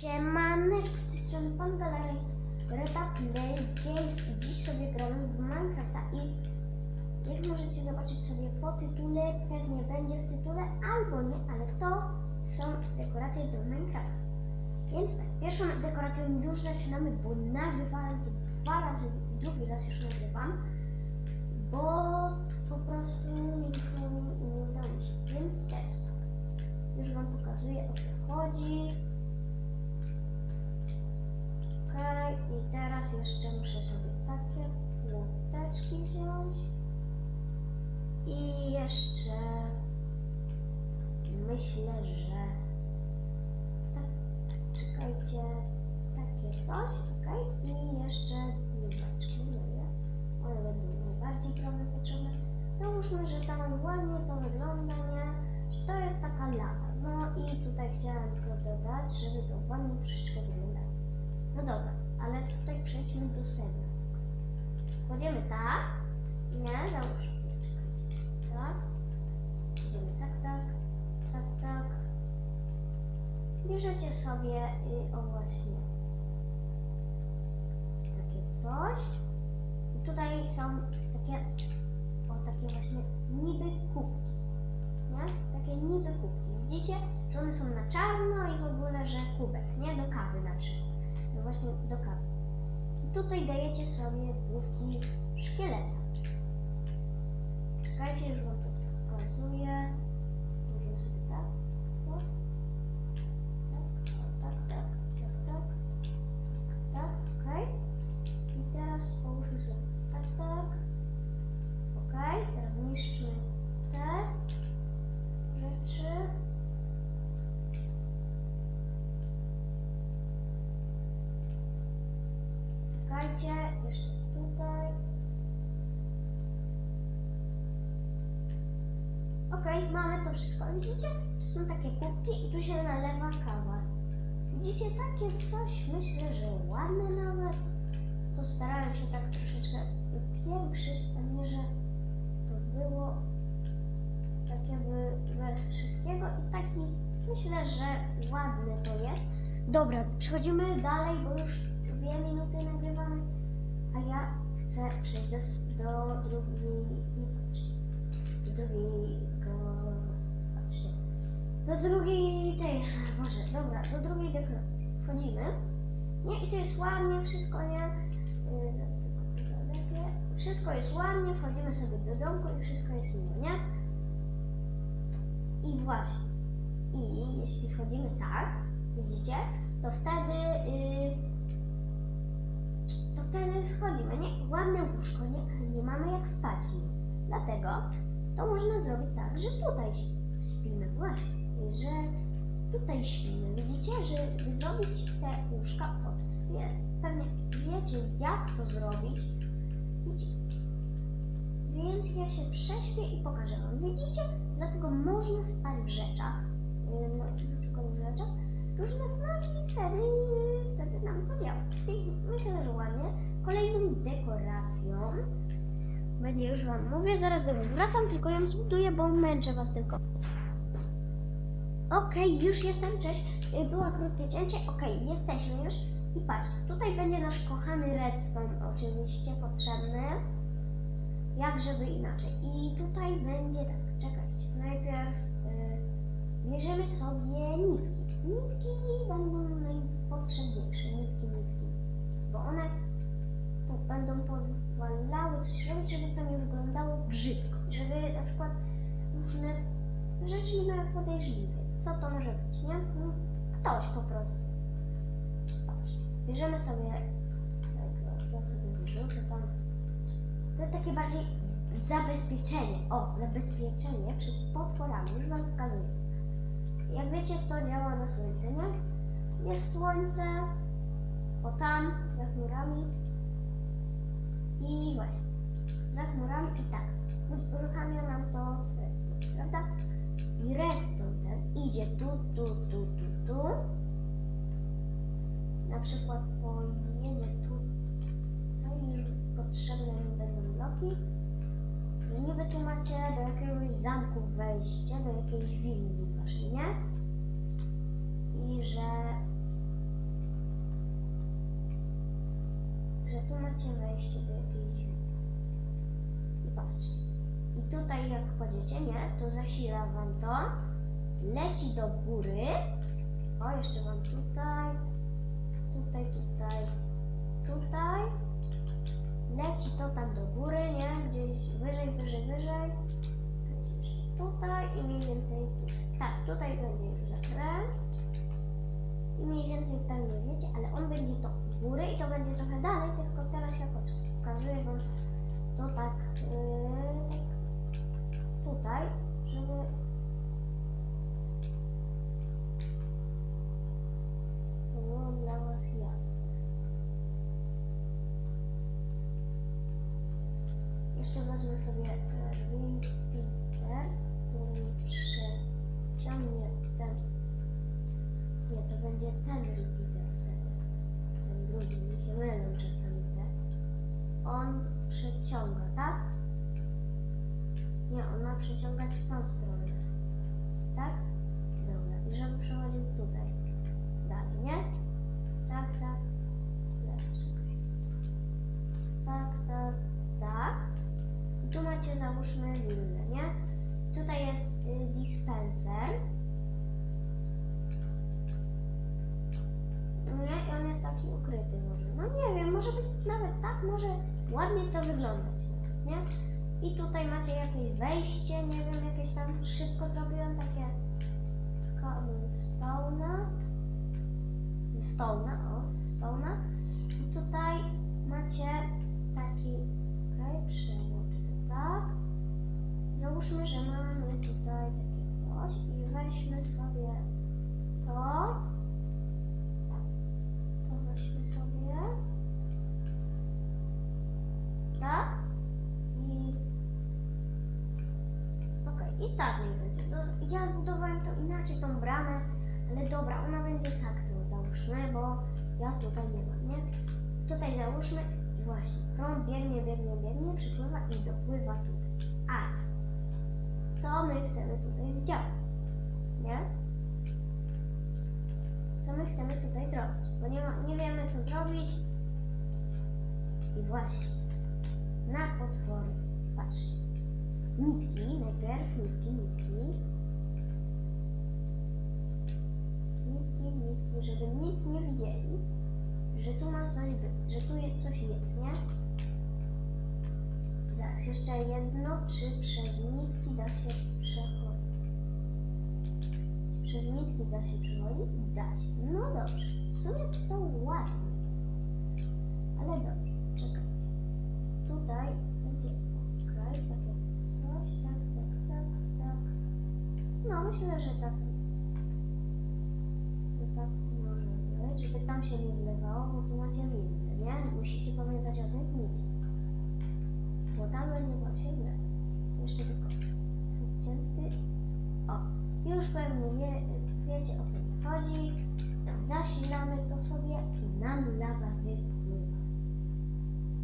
Siemaneczko, z tej strony Pan Galerii Greta Play Games i dziś sobie gramy w Minecrafta i jak możecie zobaczyć sobie po tytule, pewnie będzie w tytule albo nie, ale to są dekoracje do Minecrafta. Więc tak, pierwszą dekoracją już zaczynamy, bo nagrywałem to dwa razy, drugi raz już nagrywam, bo czekajcie, takie coś, okej, i jeszcze nubeczki, no nie? One będą najbardziej prawie potrzebne. Załóżmy, że tam ładnie to wygląda, nie? Że to jest taka lawa. No i tutaj chciałam to dodać, żeby to ładnie troszeczkę wyglądało. No dobra, ale tutaj przejdźmy do sedna. Kładziemy tak. Nie, Bierzecie sobie, y, o właśnie, takie coś. I tutaj są takie, o takie właśnie niby kubki. Nie? Takie niby kubki. Widzicie, że one są na czarno i w ogóle, że kubek, nie? Do kawy na przykład. No właśnie do kawy. I tutaj dajecie sobie główki szkieleta. Czekajcie, już wam to wszystko. Widzicie? To są takie kubki i tu się nalewa kawa. Widzicie takie coś? Myślę, że ładne nawet. To starałem się tak troszeczkę upiększyć, nie, że to było tak jakby bez wszystkiego i taki myślę, że ładny to jest. Dobra, przechodzimy dalej, bo już dwie minuty nagrywamy, a ja chcę przejść do, drugiej, do drugiego, do drugiej tej, Boże, dobra, do drugiej dekoracji. Wchodzimy, nie, i tu jest ładnie wszystko, nie, Yy, wszystko jest ładnie, wchodzimy sobie do domku i wszystko jest miło, nie? I właśnie, i jeśli wchodzimy tak, widzicie, to wtedy, yy, to wtedy wchodzimy, nie? Ładne łóżko, nie? Ale nie mamy jak spać w nim. Dlatego to można zrobić tak, że tutaj śpimy, właśnie, że tutaj śpimy. Widzicie, żeby zrobić te łóżka od, wie, pewnie wiecie jak to zrobić, widzicie, więc ja się prześpię i pokażę wam. Widzicie? Dlatego można spać w rzeczach, no, przykład w rzeczach, różne no i wtedy, wtedy nam to działa. Myślę, że ładnie. Kolejną dekoracją będzie już wam mówię, zaraz do was wracam, tylko ją zbuduję, bo męczę was tylko. Okej, już jestem, cześć. Y, Było krótkie cięcie, okej, jesteśmy już. I patrz, tutaj będzie nasz kochany redstone oczywiście potrzebny. Jak żeby inaczej. I tutaj będzie tak, czekajcie, najpierw y, bierzemy sobie nitki. Nitki będą najpotrzebniejsze, nitki, nitki. Bo one będą pozwalały coś robić, żeby to nie wyglądało brzydko. Żeby na przykład różne rzeczy nie były podejrzliwe. Co to może być, nie? No, ktoś po prostu. Patrzcie, bierzemy sobie, to sobie wyrzucę tam. To jest takie bardziej zabezpieczenie. O, zabezpieczenie przed potworami. Już Wam pokazuję. Jak wiecie, to działa na słońce, nie? Jest słońce, o tam, za chmurami. I właśnie, za chmurami i tak. Uruchamia nam to redstone, prawda? i redstone ten idzie tu, tu, tu, tu, tu. Na przykład pojedzie tu. No i potrzebne mi będą bloki. Że niby tu macie do jakiegoś zamku wejście, do jakiejś willi waszej, nie? I że... Że tu macie wejście do jakiejś willi. I patrzcie. I tutaj jak wchodzicie, nie, to zasila wam to, leci do góry. O, jeszcze wam tutaj, tutaj, tutaj, tutaj. Leci to tam do góry, nie? Gdzieś wyżej, wyżej, wyżej. Jeszcze tutaj i mniej więcej tu. Tak, tutaj będzie już zakręt. I mniej więcej pewnie wiecie, ale on będzie to góry i to będzie trochę dalej, tylko teraz ja pokazuję wam to tak, yy, tak tutaj, żeby Tak, tak, tak. I tu macie załóżmy willę, nie? Tutaj jest y, dispenser. Nie? I on jest taki ukryty może. No nie wiem, może być nawet tak, może ładnie to wyglądać. Nie? I tutaj macie jakieś wejście, nie wiem, jakieś tam szybko zrobiłem takie stona. Stona, o, stona. I tutaj macie taki, okej, przełączę to tak. Załóżmy, że mamy tutaj takie coś i weźmy sobie to. To weźmy sobie. Tak? I Okej, i tak mniej więcej. To, ja zbudowałem to inaczej, tą bramę, ale dobra, ona będzie tak, no załóżmy, bo ja tutaj nie mam, nie? Tutaj załóżmy, właśnie, prąd biegnie, biegnie, biegnie, przypływa i dopływa tutaj. Ale, co my chcemy tutaj zdziałać, nie? Co my chcemy tutaj zrobić? Bo nie, ma, nie wiemy, co zrobić. I właśnie, na potwory, patrzcie. Nitki, najpierw nitki, nitki. Nitki, nitki, żeby nic nie widzieli, że tu ma coś być, że tu jest coś jest, jeszcze jedno, czy przez nitki da się przechodzić? Przez nitki da się przechodzić? Da się. No dobrze, w sumie to ładnie. Ale dobrze, czekajcie. Tutaj będzie ok, takie coś, tak, tak, tak, tak. No, myślę, że tak. Że tak może być, żeby tam się nie wlewało, bo tu macie windę, nie? Musicie pamiętać o tym nic. Tam będzie wam się wlewać. Jeszcze tylko cięty. O, już pewnie wie, wiecie o co chodzi. Zasilamy to sobie i nam lawa wypływa.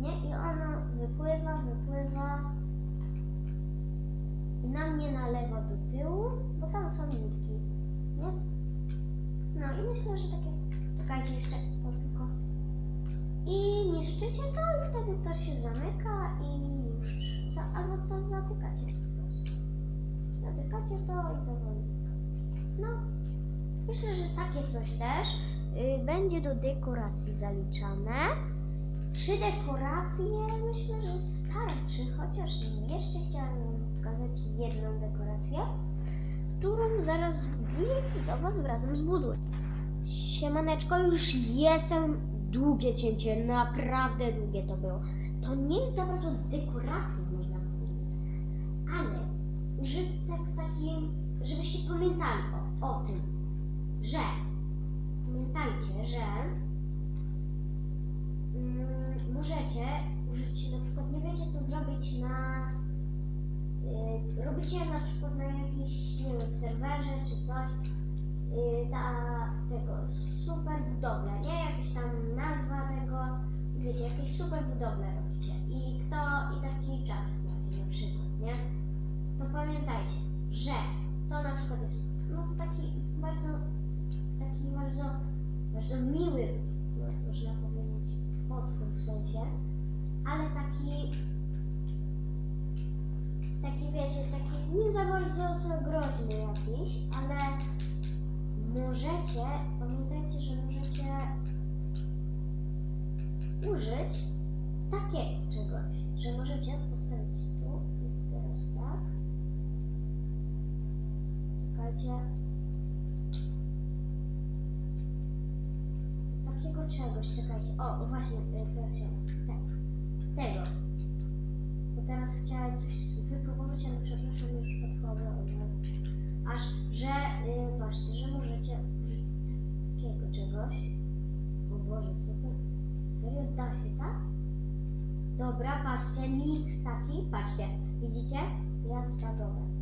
Nie? I ona wypływa, wypływa i nam nie nalewa do tyłu, bo tam są nitki. Nie? No i myślę, że takie. Czekajcie jeszcze to tylko. I niszczycie to i wtedy to się zamyka i. Za, albo to zatykacie po prostu. Zatykacie to i to zamyka. No. Myślę, że takie coś też y, będzie do dekoracji zaliczane. Trzy dekoracje myślę, że starczy, chociaż jeszcze chciałam pokazać jedną dekorację, którą zaraz zbuduję i do Was wrazem zbuduję. Siemaneczko, już jestem. Długie cięcie, naprawdę długie to było. To nie jest za bardzo dekoracja, można powiedzieć, ale użytek taki, żebyście pamiętali o, o tym, że pamiętajcie, że mm, możecie użyć, na przykład nie wiecie co zrobić na y, robicie na przykład na jakimś, budowle robicie i kto, i taki czas macie na przykład, nie? To pamiętajcie, że to na przykład jest no, taki bardzo, taki bardzo, bardzo miły, można powiedzieć, potwór w sensie, ale taki taki wiecie, taki nie za bardzo co groźny jakiś, ale możecie, pamiętajcie, że możecie użyć takiego czegoś, że możecie postawić tu i teraz tak. Czekajcie. Takiego czegoś, czekajcie. O, właśnie, e, co ja chciałam. Tak. Tego. Bo teraz chciałem coś wypróbować, ale przepraszam, już podchodzę. ale Aż, że, y, patrzcie, że możecie użyć takiego czegoś. O Boże, co to? Dobra, patrzcie, mix taki, patrzcie, widzicie? Jak spadować.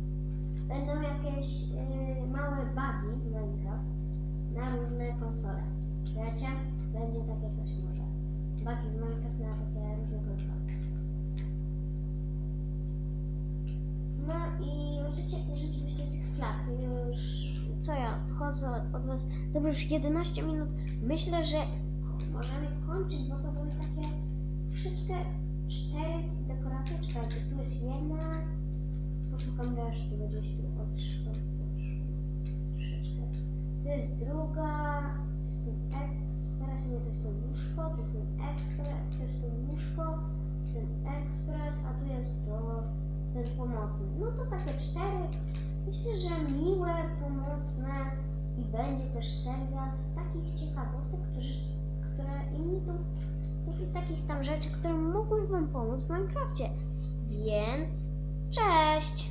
Będą jakieś y, małe bugi w Minecraft na różne konsole. Wiecie? Będzie takie coś może. Bugi w Minecraft na takie różne konsole. No i możecie użyć właśnie tych klat. Już, co ja, chodzę od Was, dobra, już 11 minut. Myślę, że możemy kończyć, bo to były takie troszeczkę cztery dekoracje. Czekajcie, tu jest jedna. Poszukam reszty, bo gdzieś tu odszło troszeczkę. Tu jest druga. To jest ten ekspres, nie, to jest to łóżko. To jest ten ekspres, to jest to łóżko. Ten ekspres, a tu jest to ten pomocny. No to takie cztery. Myślę, że miłe, pomocne i będzie też seria z takich ciekawostek, które, które imitują takich, tam rzeczy, które mogły Wam pomóc w Minecrafcie. Więc cześć!